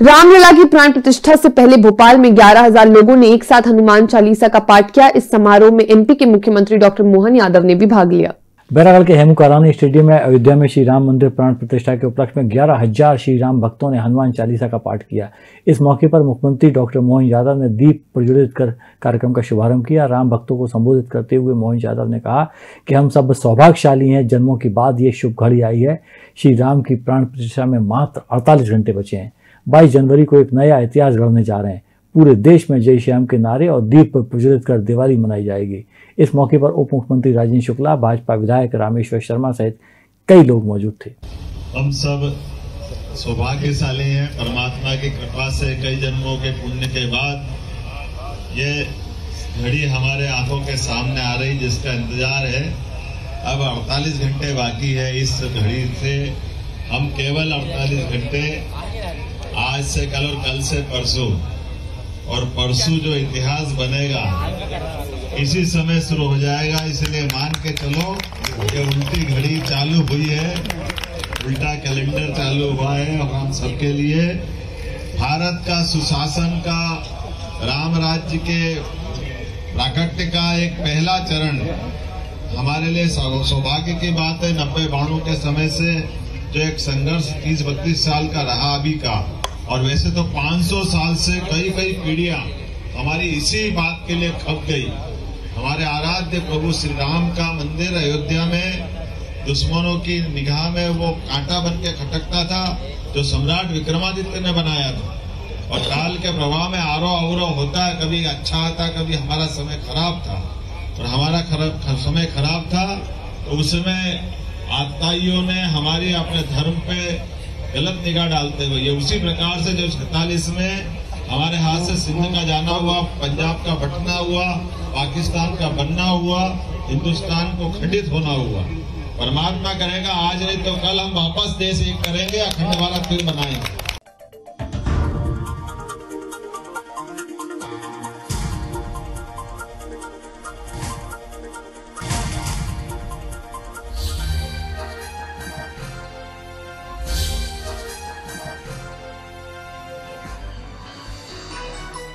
रामलला की प्राण प्रतिष्ठा से पहले भोपाल में 11,000 लोगों ने एक साथ हनुमान चालीसा का पाठ किया। इस समारोह में एमपी के मुख्यमंत्री डॉक्टर मोहन यादव ने भी भाग लिया। बैरागढ़ के हेमू करानी स्टेडियम में अयोध्या में श्री राम मंदिर प्राण प्रतिष्ठा के उपलक्ष्य में ग्यारह हज़ार श्री राम भक्तों ने हनुमान चालीसा का पाठ किया। इस मौके पर मुख्यमंत्री डॉक्टर मोहन यादव ने दीप प्रज्वलित कर कार्यक्रम का शुभारंभ किया। राम भक्तों को संबोधित करते हुए मोहन यादव ने कहा कि हम सब सौभाग्यशाली हैं। जन्मों के बाद ये शुभ घड़ी आई है। श्री राम की प्राण प्रतिष्ठा में मात्र अड़तालीस घंटे बचे हैं। बाईस जनवरी को एक नया इतिहास गढ़ने जा रहे हैं। पूरे देश में जय श्याम के नारे और दीप पर प्रज्वलित कर दिवाली मनाई जाएगी। इस मौके पर उप मुख्यमंत्री राजेंद्र शुक्ला, भाजपा विधायक रामेश्वर शर्मा सहित कई लोग मौजूद थे। हम सब सौभाग्यशाली हैं। परमात्मा की कृपा से कई जन्मों के पुण्य के बाद ये घड़ी हमारे आँखों के सामने आ रही जिसका इंतज़ार है। अब 48 घंटे बाकी है इस घड़ी से। हम केवल 48 घंटे आज से कल और कल से परसों और परसों जो इतिहास बनेगा, इसी समय शुरू हो जाएगा। इसलिए मान के चलो कि उल्टी घड़ी चालू हुई है, उल्टा कैलेंडर चालू हुआ है और हम सबके लिए। भारत का सुशासन का, राम राज्य के प्राकट्य का एक पहला चरण हमारे लिए सौभाग्य की बात है। नब्बे बाणों के समय से जो एक संघर्ष तीस बत्तीस साल का रहा अभी का। और वैसे तो 500 साल से कई कई पीढ़ियाँ हमारी इसी बात के लिए खप गई। हमारे आराध्य प्रभु श्री राम का मंदिर अयोध्या में, दुश्मनों की निगाह में वो कांटा बन के खटकता था, जो सम्राट विक्रमादित्य ने बनाया था। और काल के प्रभाव में आरोह अवरोह होता है, कभी अच्छा आता कभी हमारा समय खराब था। और हमारा खराब समय खराब था तो उसमें आताइयों ने हमारी अपने धर्म पे गलत निगाह डालते हुए। ये उसी प्रकार से जो सैतालीस में हमारे हाथ से सिंध का जाना हुआ, पंजाब का बटना हुआ, पाकिस्तान का बनना हुआ, हिंदुस्तान को खंडित होना हुआ। परमात्मा करेगा, आज नहीं तो कल हम वापस देश एक करेंगे, अखंड भारत फिर बनाएँगे।